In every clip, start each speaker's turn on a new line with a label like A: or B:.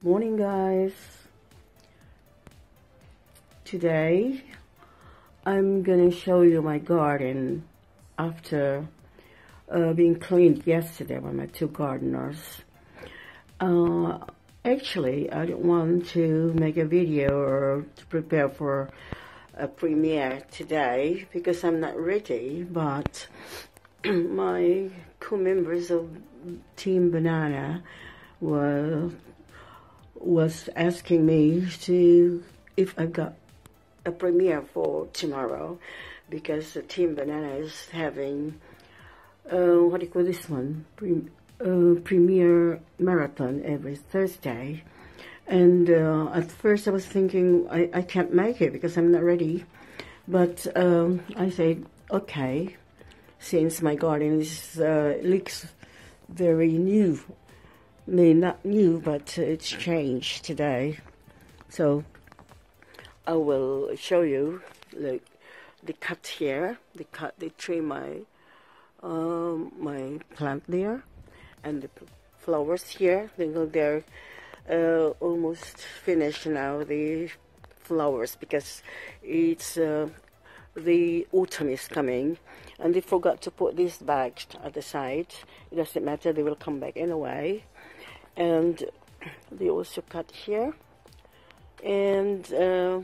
A: Morning, guys. Today, I'm gonna show you my garden after uh, being cleaned yesterday by my two gardeners. Uh, actually, I didn't want to make a video or to prepare for a premiere today because I'm not ready, but my co-members of Team Banana were was asking me to if I got a premiere for tomorrow because the Team Banana is having uh, what do you call this one Pre- uh, premiere marathon every Thursday. And uh, at first I was thinking I, I can't make it because I'm not ready. But um, I said, okay, since my garden is, uh, looks very new I mean, not new, but it's changed today. So I will show you like the cut here, the cut, the trim my um, my plant there, and the flowers here. They go they're uh, almost finished now. The flowers because it's uh, the autumn is coming, and they forgot to put this back at the side. It doesn't matter; they will come back anyway and they also cut here. And uh,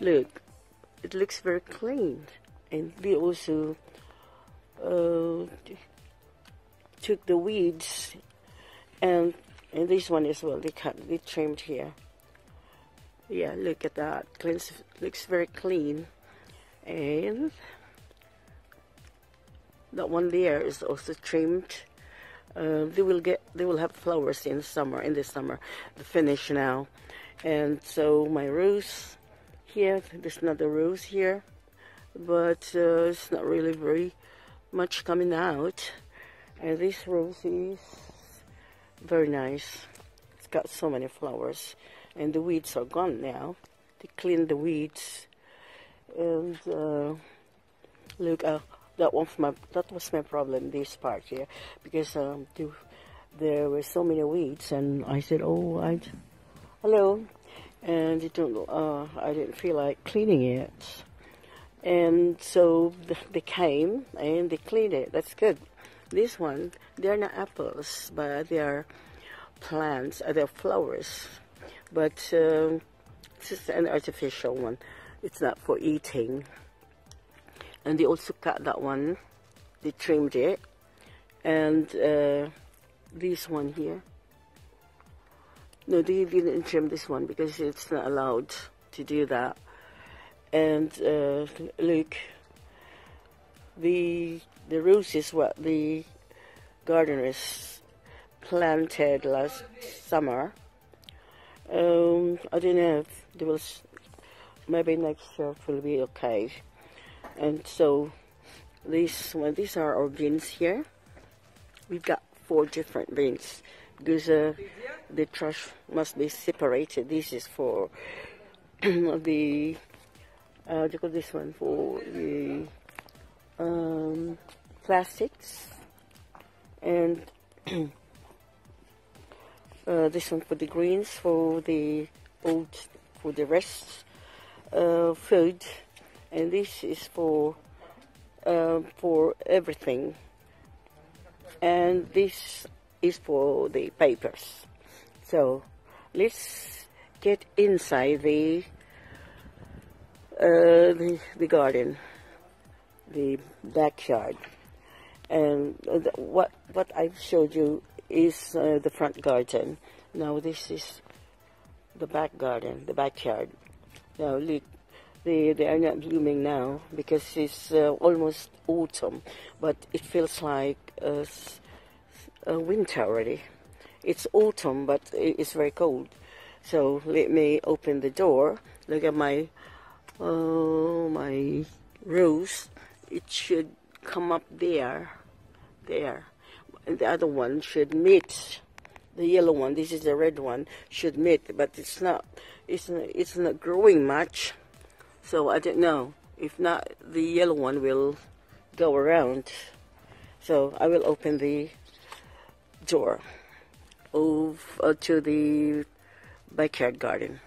A: look it looks very clean. And they also uh, took the weeds and and this one as well they cut they trimmed here. Yeah look at that. Looks very clean. And that one there is also trimmed uh, they will get they will have flowers in summer in the summer the finish now. And so my rose here there's another rose here but uh, it's not really very much coming out. And this rose is very nice. It's got so many flowers. And the weeds are gone now. They cleaned the weeds. And uh, look uh, that was my that was my problem this part here because um, there were so many weeds and I said oh I hello. And it don't, uh, I didn't feel like cleaning it. And so they came and they cleaned it. That's good. This one they're not apples but they're plants uh, they're flowers. But um, it's an artificial one. It's not for eating and they also cut that one. They trimmed it. And uh, this one here. No they didn't trim this one because it's not allowed to do that. And uh, look. The the roses what the gardeners planted last summer. Um, I don't know if they will maybe next year will be okay and so these well, these are our bins here. We've got four different bins because uh, the trash must be separated. This is for the uh, do you call this one? For the um, plastics. And uh, this one for the greens for the old for the rest uh, food and this is for uh, for everything. And this is for the papers. So let's get inside the uh, the, the garden the backyard. And what what I've showed you is uh, the front garden. Now this is the back garden the backyard. Now look they, they are not blooming now because it's uh, almost autumn, but it feels like uh, winter already. It's autumn, but it's very cold. So let me open the door. Look at my oh my rose. It should come up there, there. The other one should meet the yellow one. This is the red one. Should meet, but it's not. It's not, it's not growing much. So I don't know. If not, the yellow one will go around. So I will open the door. uh, to the backyard garden.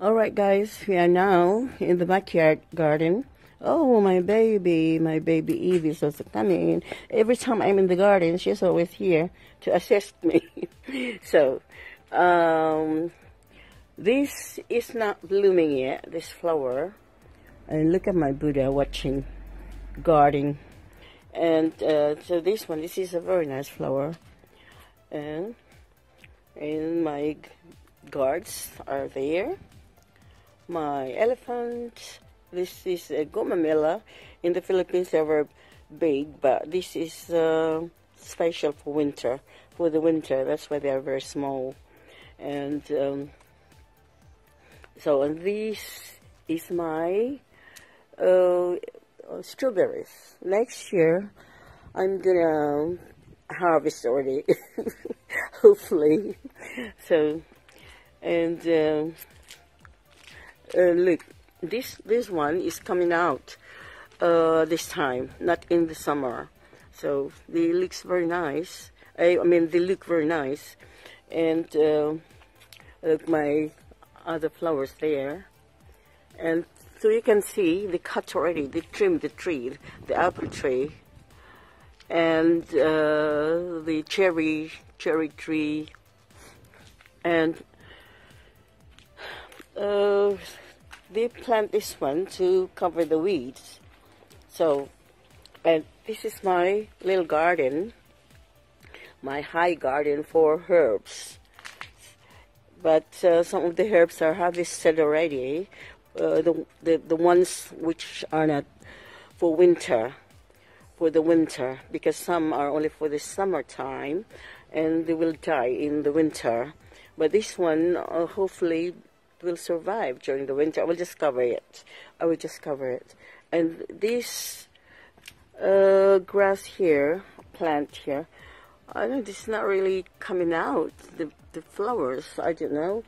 A: All right, guys, we are now in the backyard garden. Oh, my baby, my baby Evie is also coming. Every time I'm in the garden, she's always here to assist me. so, um, this is not blooming yet, this flower. And look at my Buddha watching, guarding. And uh, so this one, this is a very nice flower. And, and my guards are there. My elephant, this is a gumamela. In the Philippines, they were big, but this is uh, special for winter, for the winter. That's why they are very small. And um, so, and this is my uh, strawberries. Next year, I'm gonna harvest already, hopefully. So, and uh, uh, look, this this one is coming out uh, this time, not in the summer. So they looks very nice. I, I mean, they look very nice, and uh, look my other flowers there, and so you can see they cut already. They trimmed the tree, the apple tree, and uh, the cherry cherry tree, and. Uh, they plant this one to cover the weeds. So, and this is my little garden, my high garden for herbs. But uh, some of the herbs are harvested already. Uh, the, the the ones which are not for winter, for the winter, because some are only for the summertime, and they will die in the winter. But this one, uh, hopefully, will survive during the winter. I will just cover it. I will just cover it. And this uh, grass here, plant here, I know this is not really coming out, the, the flowers, I don't know.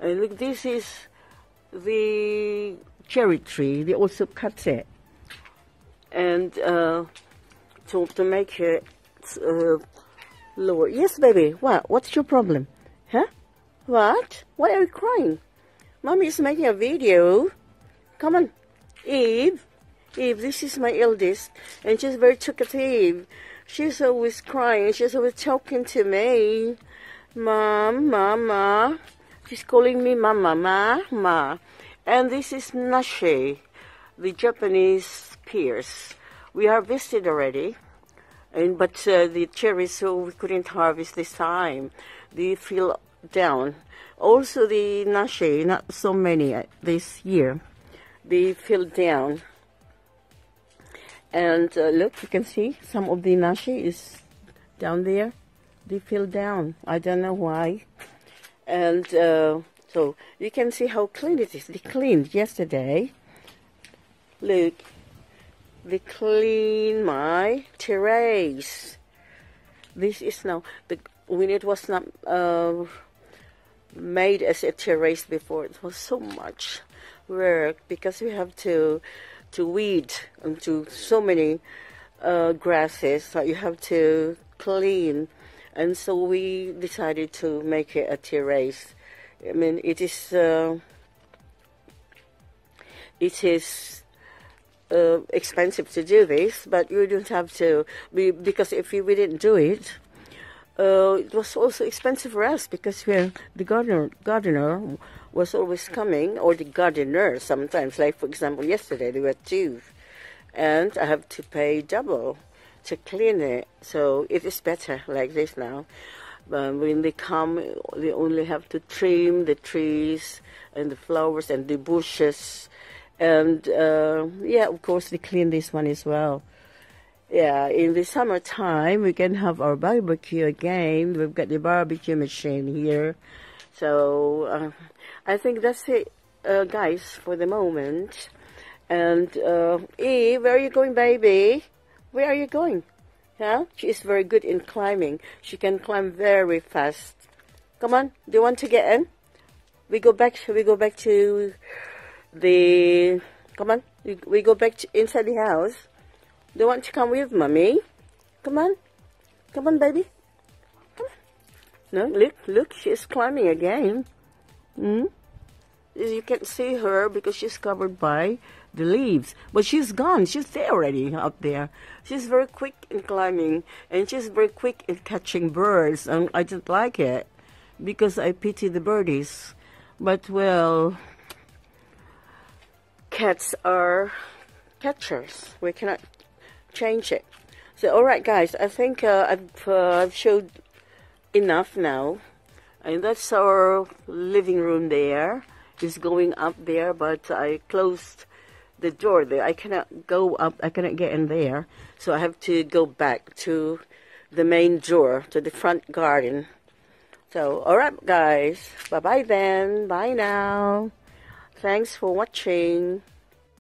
A: And look, this is the cherry tree. They also cut it. And uh, to, to make it uh, lower. Yes, baby, what? What's your problem? Huh? What? Why are you crying? Mommy is making a video. Come on. Eve. Eve, this is my eldest. And she's very talkative. She's always crying. She's always talking to me. Mom, mama. She's calling me mama, ma, ma. And this is nashi, the Japanese pears. We harvested already. And, but uh, the cherries, so we couldn't harvest this time. They fell down also the nashi, not so many uh, this year, they fell down. And uh, look, you can see some of the nashi is down there. They fell down. I don't know why. And uh, so you can see how clean it is. They cleaned yesterday. Look, they clean my terrace. This is now the when it was not. Uh, made as a terrace before. It was so much work because we have to to weed into so many uh, grasses. So you have to clean, and so we decided to make it a terrace. I mean, it is uh, it is. Uh, expensive to do this, but you don't have to be because if we didn't do it, uh, it was also expensive for us because we're, the gardener, gardener was always coming, or the gardener sometimes. Like, for example, yesterday there were two, and I have to pay double to clean it. So it is better like this now. Um, when they come, they only have to trim the trees and the flowers and the bushes. And uh, yeah, of course, they clean this one as well yeah, in the summertime, we can have our barbecue again. We've got the barbecue machine here. So, uh, I think that's it, uh, guys, for the moment. And, uh, Eve, where are you going, baby? Where are you going? Yeah, she is very good in climbing. She can climb very fast. Come on, do you want to get in? We go back, we go back to the, come on, we go back to inside the house. Do you want to come with mommy? Come on. Come on, baby. Come on. No, look, look, she's climbing again. Hmm? You can't see her because she's covered by the leaves. But she's gone. She's there already up there. She's very quick in climbing and she's very quick in catching birds. And I don't like it because I pity the birdies. But well, cats are catchers. We cannot change it. So, all right, guys. I think uh, I've uh, I've showed enough now, and that's our living room. There is going up there, but I closed the door there. I cannot go up. I cannot get in there, so I have to go back to the main door to the front garden. So, all right, guys. Bye bye then. Bye now. Thanks for watching.